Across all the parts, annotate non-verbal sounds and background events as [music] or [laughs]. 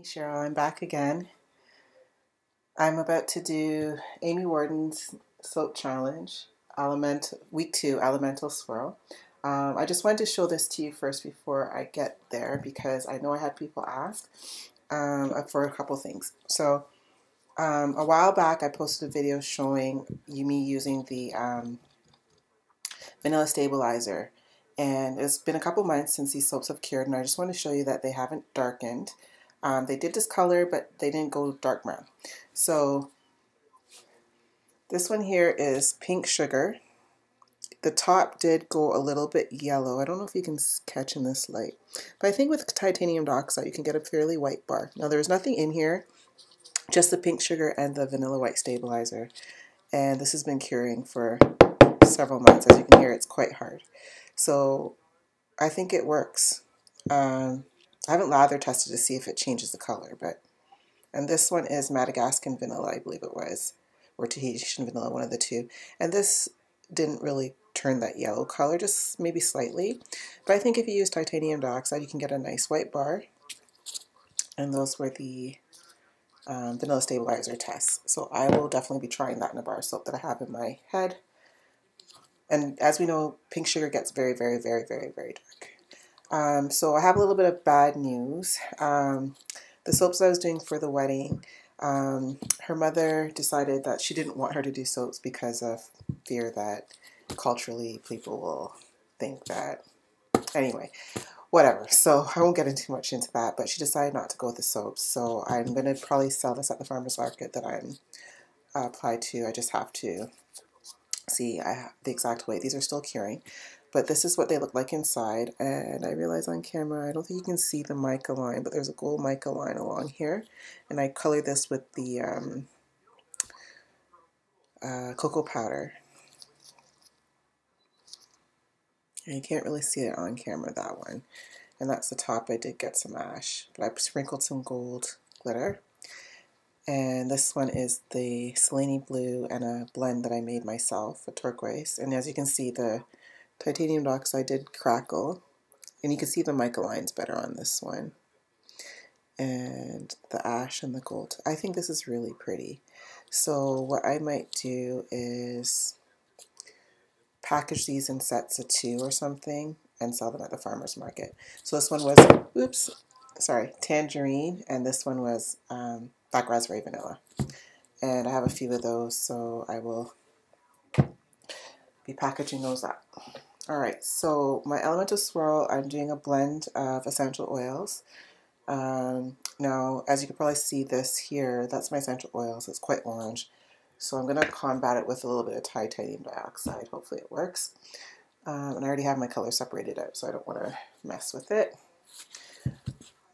Hey Cheryl, I'm back again. I'm about to do Amy Warden's soap challenge, element week two, elemental swirl. Um, I just wanted to show this to you first before I get there because I know I had people ask um, for a couple things. So um, a while back I posted a video showing you me using the um, vanilla stabilizer and it's been a couple months since these soaps have cured and I just want to show you that they haven't darkened. Um, they did discolor but they didn't go dark brown. So this one here is pink sugar the top did go a little bit yellow. I don't know if you can catch in this light. But I think with titanium dioxide you can get a fairly white bar. Now there's nothing in here, just the pink sugar and the vanilla white stabilizer. And this has been curing for several months. As you can hear, it's quite hard. So I think it works. Um, I haven't lather tested to see if it changes the color, but and this one is Madagascan vanilla, I believe it was, or Tahitian vanilla, one of the two. And this didn't really turn that yellow color, just maybe slightly. But I think if you use titanium dioxide, you can get a nice white bar. And those were the um, vanilla stabilizer tests. So I will definitely be trying that in a bar soap that I have in my head. And as we know, pink sugar gets very, very, very, very, very dark. Um, so I have a little bit of bad news. Um, the soaps I was doing for the wedding, um, her mother decided that she didn't want her to do soaps because of fear that culturally people will think that. Anyway, whatever. So I won't get into much into that, but she decided not to go with the soaps. So I'm going to probably sell this at the farmer's market that I'm uh, applied to. I just have to see I the exact weight. These are still curing. But this is what they look like inside. And I realize on camera, I don't think you can see the mica line, but there's a gold mica line along here. And I colored this with the um, uh, cocoa powder. And you can't really see it on camera, that one. And that's the top. I did get some ash, but I sprinkled some gold glitter. And this one is the Selene Blue and a blend that I made myself, a turquoise. And as you can see, the titanium dioxide did crackle. And you can see the mica lines better on this one. And the ash and the gold. I think this is really pretty. So what I might do is package these in sets of two or something and sell them at the farmer's market. So this one was, oops, sorry, tangerine, and this one was um, black raspberry vanilla. And I have a few of those, so I will be packaging those up. All right, so my elemental swirl, I'm doing a blend of essential oils. Um, now, as you can probably see this here, that's my essential oils. It's quite orange. So I'm going to combat it with a little bit of titanium dioxide. Hopefully it works. Um, and I already have my color separated out, so I don't want to mess with it.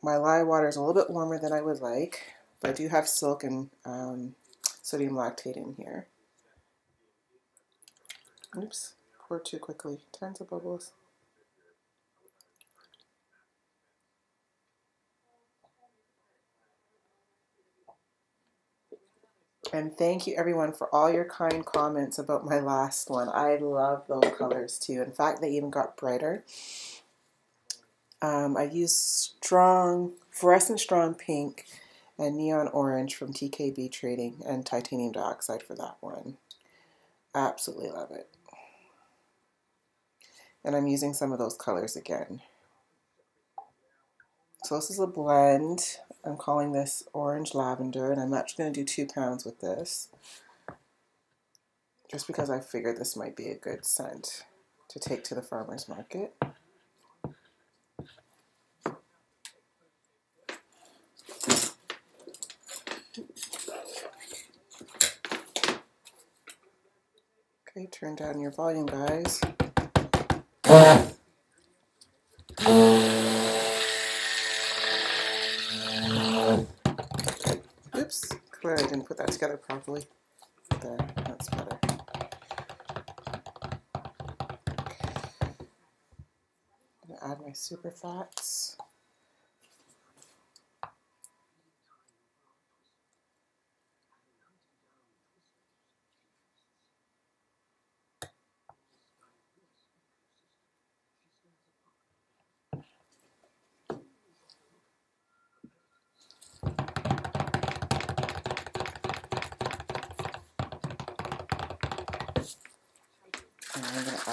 My lye water is a little bit warmer than I would like, but I do have silk and um, sodium lactate in here. Oops, poured too quickly. Tons of bubbles. And thank you everyone for all your kind comments about my last one. I love those colors too. In fact, they even got brighter. Um, I used strong, fluorescent strong pink and neon orange from TKB Trading and titanium dioxide for that one. Absolutely love it. And I'm using some of those colors again. So this is a blend. I'm calling this orange lavender, and I'm actually going to do two pounds with this. Just because I figured this might be a good scent to take to the farmer's market. Okay, turn down your volume, guys. I didn't put that together properly. There, that's better. I'm going to add my super fats.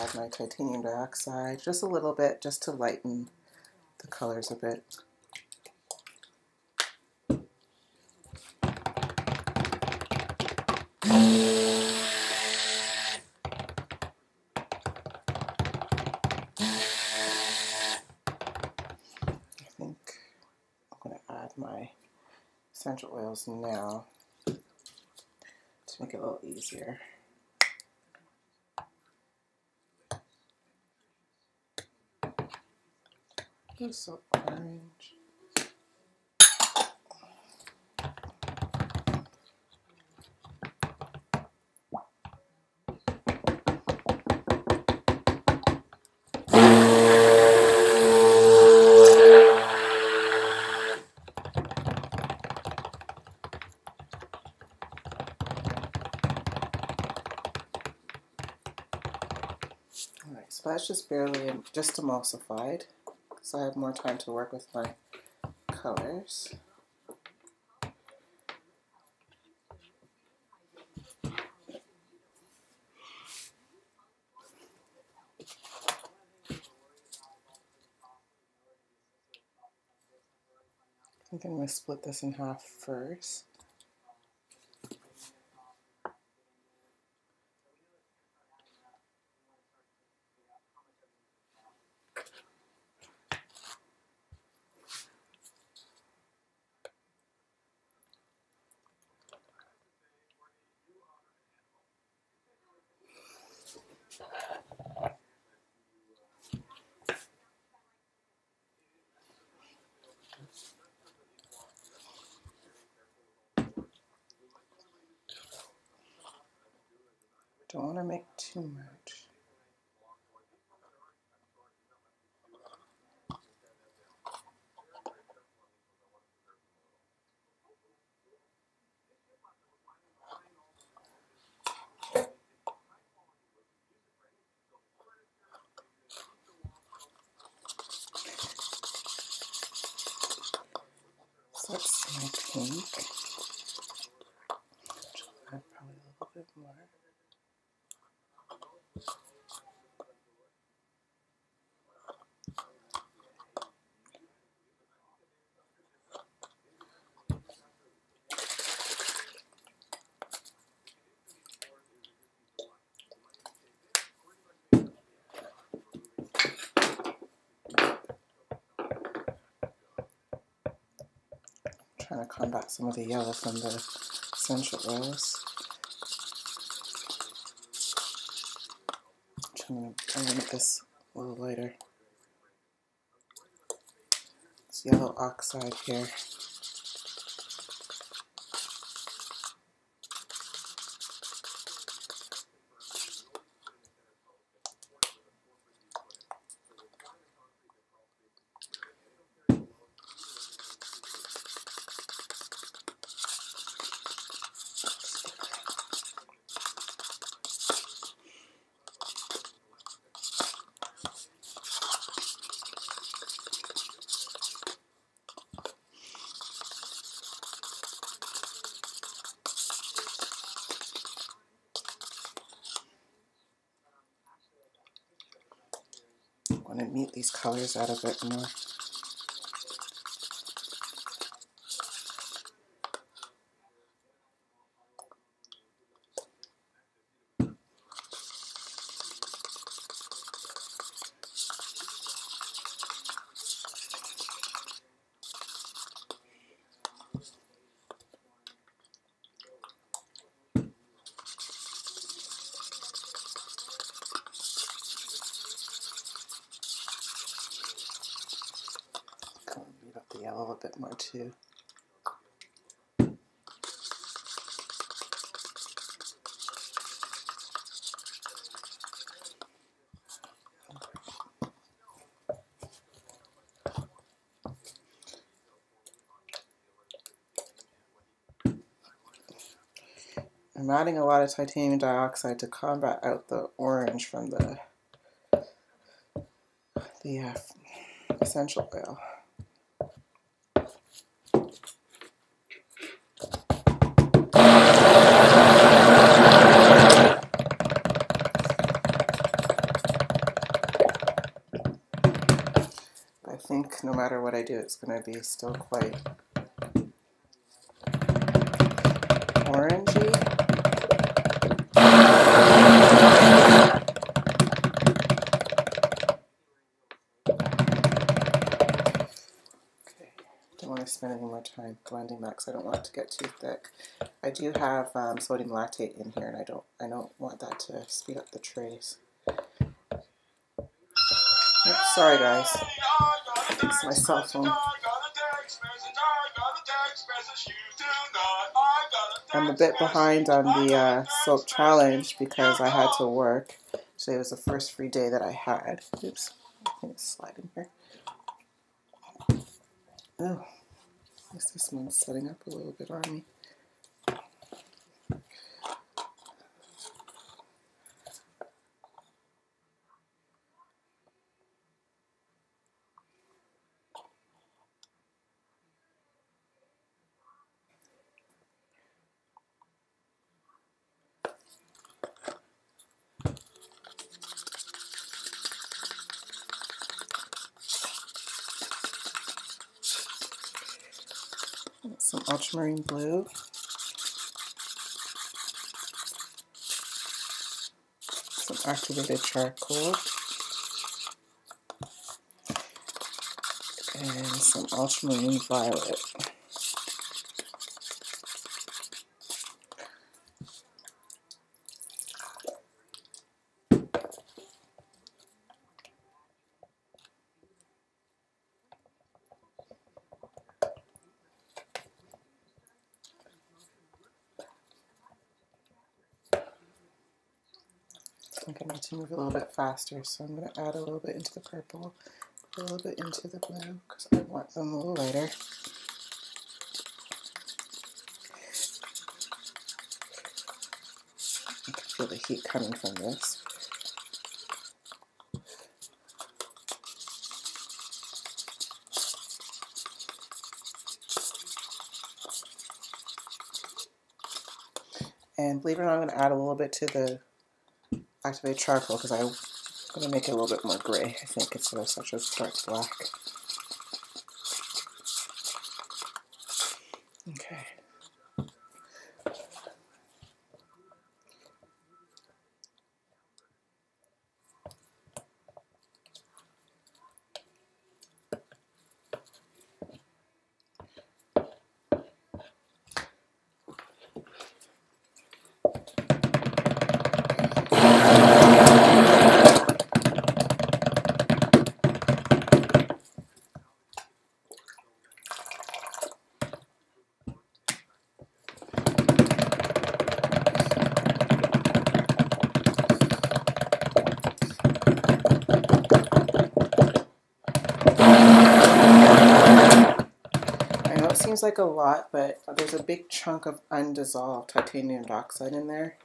Add my titanium dioxide, just a little bit, just to lighten the colors a bit. I think I'm gonna add my essential oils now to make it a little easier. So orange. So that's just barely, just emulsified. So I have more time to work with my colors. I think I'm going to split this in half first. Don't want to make too much. So pink. Add probably a little bit more. Trying to combat some of the yellow from the essential oils. I'm going to make this a little lighter. It's yellow oxide here. want to meet these colors out a bit more. More too. I'm adding a lot of titanium dioxide to combat out the orange from the the uh, essential oil. I do, it's going to be still quite orangey. Okay, don't want to spend any more time blending that because I don't want it to get too thick. I do have um, sodium lactate in here and I don't I don't want that to speed up the trace. Oops, sorry guys, my cell phone. I'm a bit behind on the uh, soap challenge because I had to work. Today was the first free day that I had. Oops, I think it's sliding here. Oh, I guess this one's setting up a little bit on me. Some ultramarine blue. Some activated charcoal. And some ultramarine violet. I think I need to move a little bit faster, so I'm going to add a little bit into the purple, a little bit into the blue, because I want them a little lighter. I can feel the heat coming from this. And believe it or not, I'm going to add a little bit to the activated charcoal because I'm going to make it a little bit more gray, I think, instead of such a dark black. Okay. seems like a lot, but there's a big chunk of undissolved titanium dioxide in there.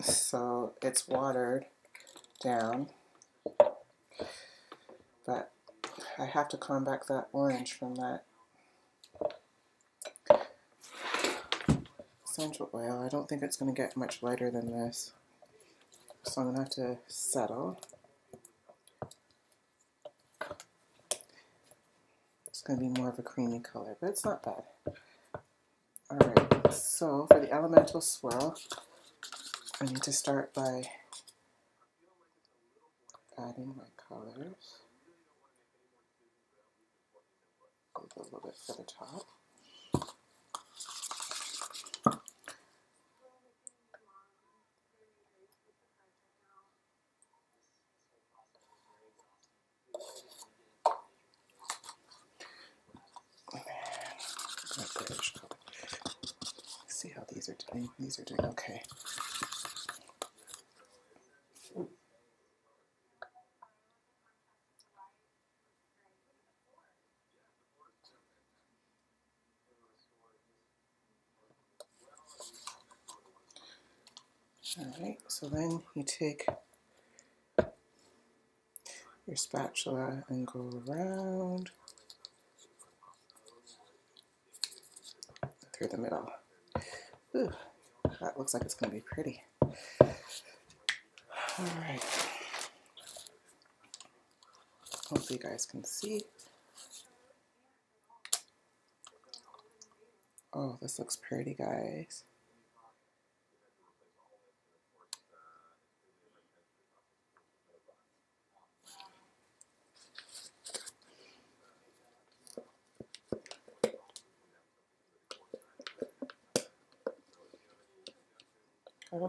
So it's watered down. But I have to combat that orange from that essential oil. I don't think it's going to get much lighter than this. So I'm going to have to settle. Going to be more of a creamy color, but it's not bad. Alright, so for the elemental swirl, I need to start by adding my colors. a little bit for the top. Alright, so then you take your spatula and go around through the middle. Ooh, that looks like it's going to be pretty. Alright. Hopefully you guys can see. Oh, this looks pretty, guys.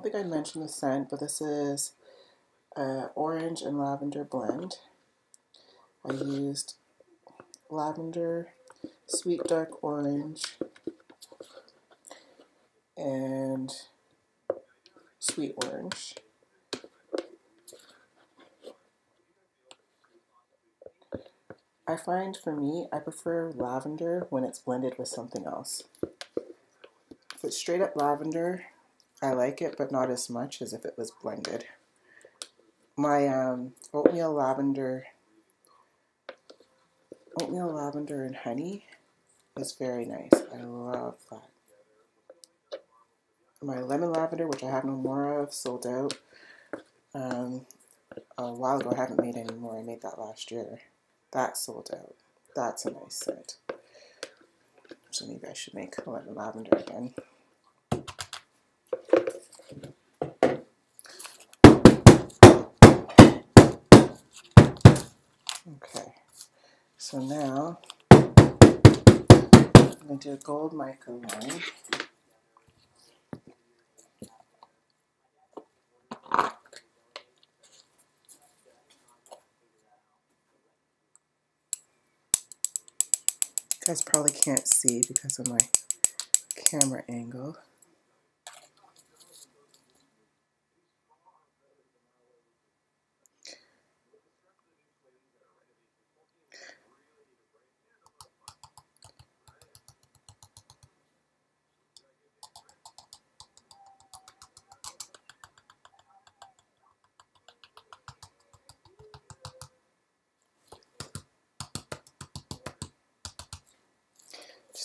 Think I mentioned the scent, but this is a orange and lavender blend. I used lavender, sweet dark orange, and sweet orange. I find for me, I prefer lavender when it's blended with something else. If it's straight up lavender, I like it, but not as much as if it was blended. My um, oatmeal lavender, oatmeal lavender and honey is very nice. I love that. My lemon lavender, which I have no more of, sold out. Um, a while ago, I haven't made any more. I made that last year. That sold out. That's a nice scent. So maybe I should make lemon lavender again. Okay, so now I'm going to do a gold mica line. You guys probably can't see because of my camera angle.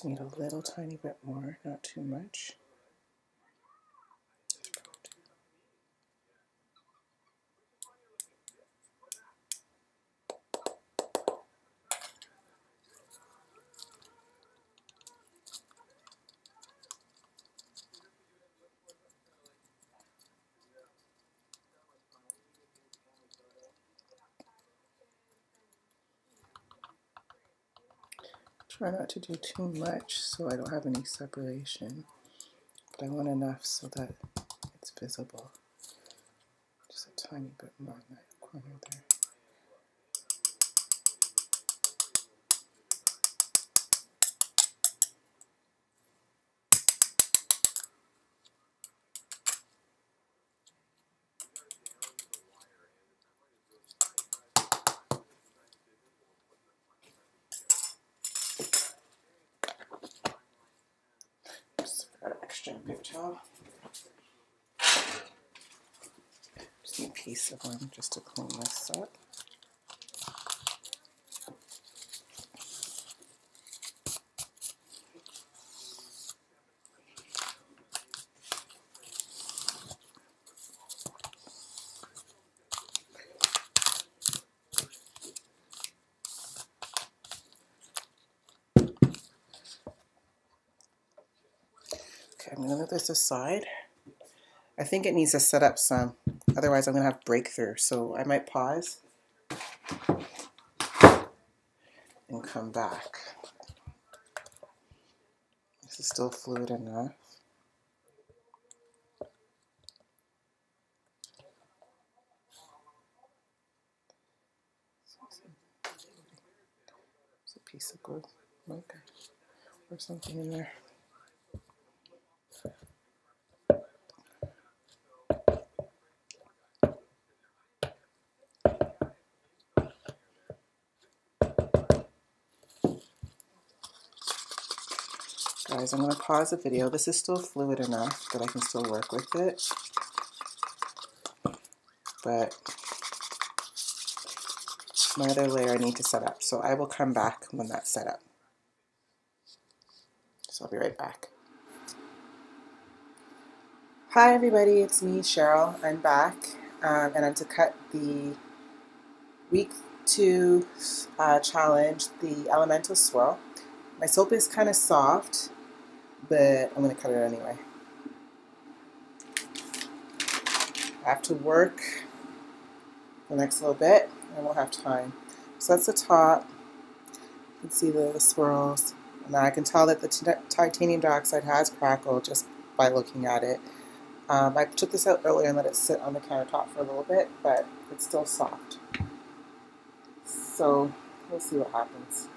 Just need a little tiny bit more, not too much. Try not to do too much so I don't have any separation, but I want enough so that it's visible. Just a tiny bit more in that corner there. Extra paper towel. Just need a piece of one just to clean this up. Okay, I'm gonna move this aside. I think it needs to set up some, otherwise I'm gonna have breakthrough. So I might pause and come back. This is still fluid enough. There's a piece of gold or something in there. Guys, I'm going to pause the video. This is still fluid enough that I can still work with it. But my other layer I need to set up. So I will come back when that's set up. So I'll be right back. Hi everybody, it's me, Cheryl. I'm back um, and I'm to cut the week two uh, challenge, the elemental swirl. My soap is kind of soft, but I'm going to cut it anyway. I have to work the next little bit. I won't have time. So that's the top. You can see the, the swirls. And I can tell that the titanium dioxide has crackled just by looking at it. Um, I took this out earlier and let it sit on the countertop for a little bit, but it's still soft. So we'll see what happens.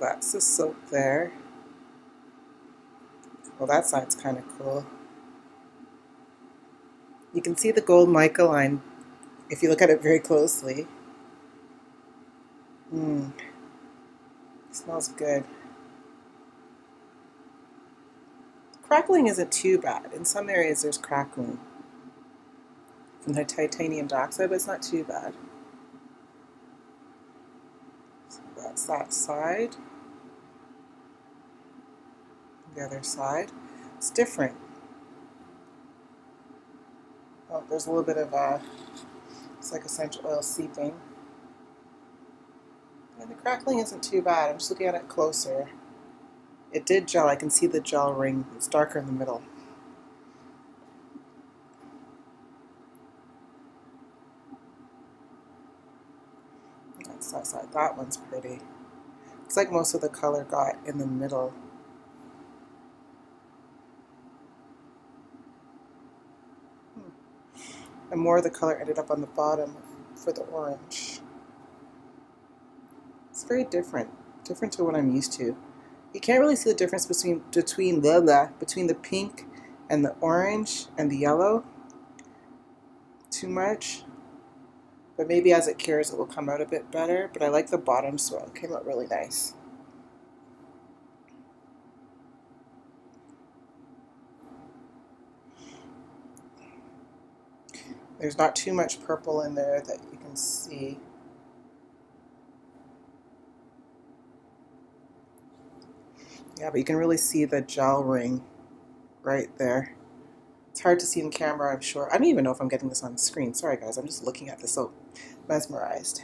That's the soap there. Well, that side's kind of cool. You can see the gold mica line if you look at it very closely. Mmm. Smells good. Crackling isn't too bad. In some areas there's crackling from the titanium dioxide, but it's not too bad. That's that side. The other side. It's different. Oh, there's a little bit of a, uh, it's like essential oil seeping. And the crackling isn't too bad. I'm just looking at it closer. It did gel. I can see the gel ring. It's darker in the middle. Side. That one's pretty. Looks like most of the color got in the middle. Hmm. And more of the color ended up on the bottom for the orange. It's very different, different to what I'm used to. You can't really see the difference between between the between the pink and the orange and the yellow too much. But maybe as it cures it will come out a bit better. But I like the bottom swirl. It came out really nice. There's not too much purple in there that you can see. Yeah, but you can really see the gel ring right there. It's hard to see in camera, I'm sure. I don't even know if I'm getting this on screen. Sorry, guys. I'm just looking at this so mesmerized.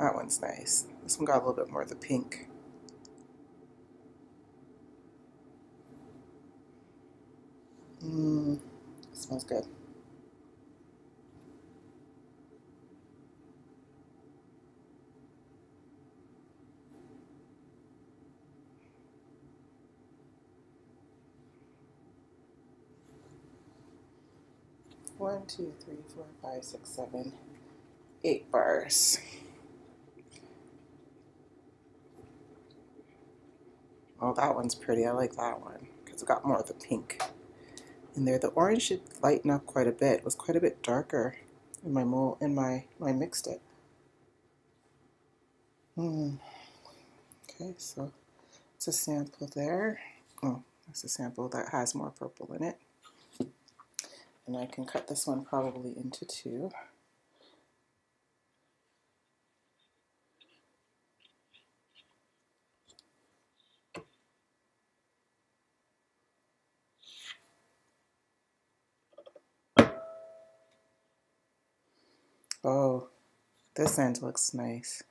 That one's nice. This one got a little bit more of the pink. Mmm, smells good. One, two, three, four, five, six, seven, eight bars. Oh, that one's pretty. I like that one because it got more of the pink in there. The orange should lighten up quite a bit. It was quite a bit darker in my mold in my when I mixed it. Hmm. Okay, so it's a sample there. Oh, that's a sample that has more purple in it. And I can cut this one probably into two. Oh, this end looks nice.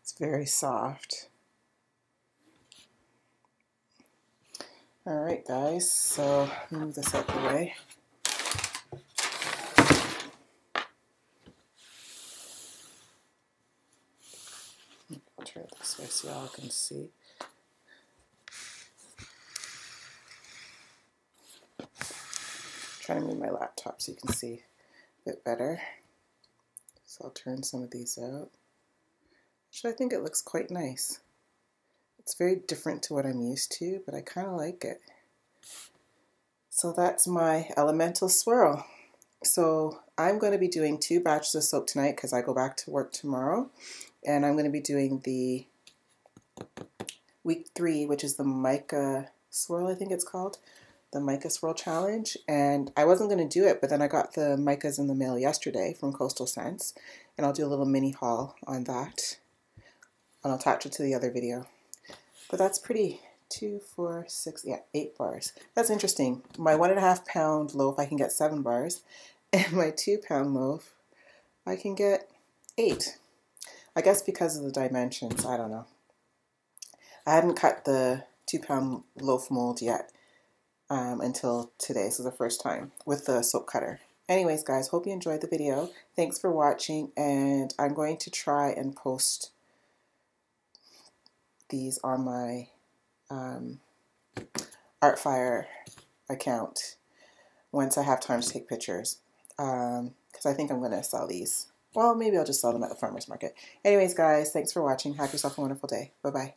It's very soft. All right, guys, so move this out the way. Turn it this way so y'all can see. trying to move my laptop so you can see a bit better. So I'll turn some of these out. Actually, I think it looks quite nice. It's very different to what I'm used to, but I kind of like it. So that's my elemental swirl. So I'm going to be doing two batches of soap tonight because I go back to work tomorrow. And I'm going to be doing the week three, which is the mica swirl, I think it's called, the mica swirl challenge. And I wasn't going to do it, but then I got the micas in the mail yesterday from Coastal Scents, and I'll do a little mini haul on that. And I'll attach it to the other video. But that's pretty. Two, four, six, yeah, eight bars. That's interesting. My one and a half pound loaf, I can get seven bars. [laughs] And my two pound loaf, I can get eight. I guess because of the dimensions, I don't know. I hadn't cut the two pound loaf mold yet um, until today, so the first time with the soap cutter. Anyways, guys, hope you enjoyed the video. Thanks for watching, and I'm going to try and post these on my um, Artfire account once I have time to take pictures because um, I think I'm going to sell these. Well, maybe I'll just sell them at the farmer's market. Anyways, guys, thanks for watching. Have yourself a wonderful day. Bye-bye.